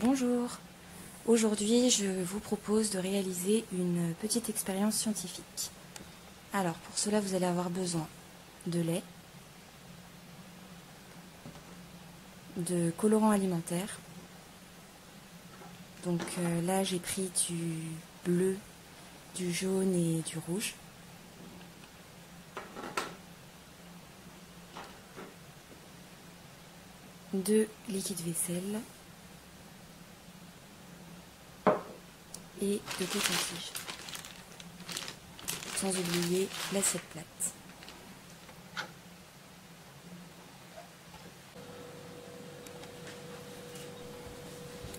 Bonjour. Aujourd'hui, je vous propose de réaliser une petite expérience scientifique. Alors, pour cela, vous allez avoir besoin de lait, de colorant alimentaire. Donc euh, là, j'ai pris du bleu, du jaune et du rouge. de liquide vaisselle et de coton-tige. Sans oublier l'assiette plate.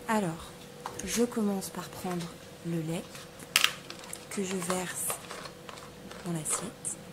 Alors, je commence par prendre le lait que je verse dans l'assiette.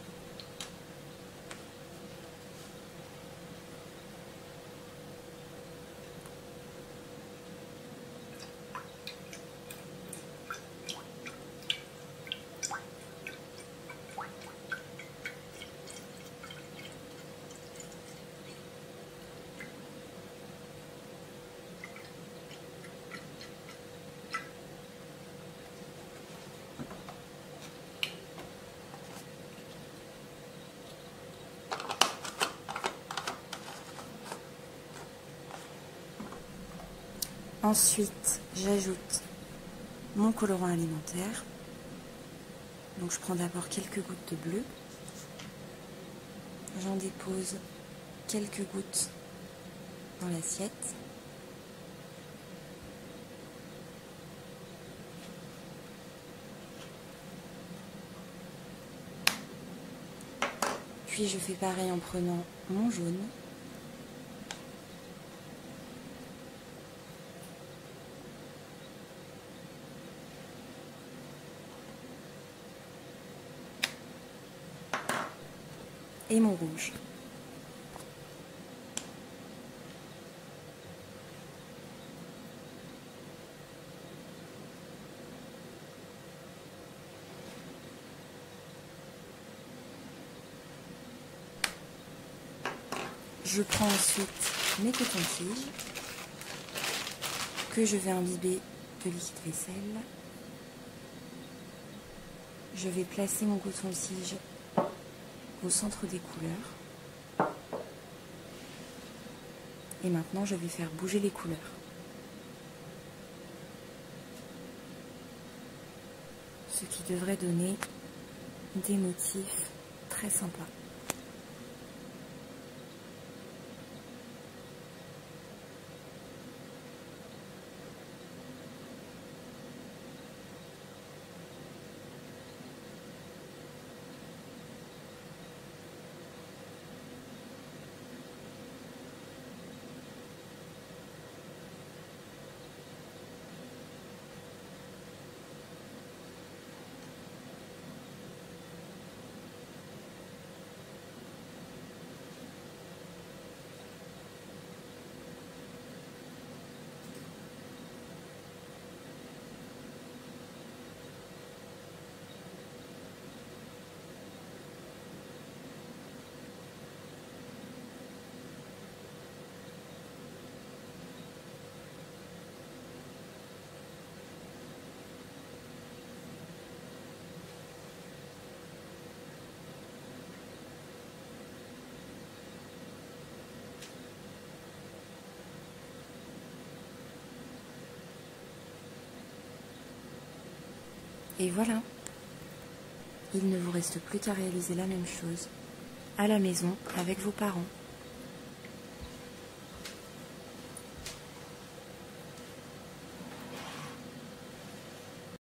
Ensuite, j'ajoute mon colorant alimentaire. Donc je prends d'abord quelques gouttes de bleu. J'en dépose quelques gouttes dans l'assiette. Puis je fais pareil en prenant mon jaune. Et mon rouge. Je prends ensuite mes cotons-tiges que je vais imbiber de liquide vaisselle. Je vais placer mon coton-tige au centre des couleurs. Et maintenant, je vais faire bouger les couleurs. Ce qui devrait donner des motifs très sympas. Et voilà. Il ne vous reste plus qu'à réaliser la même chose à la maison avec vos parents.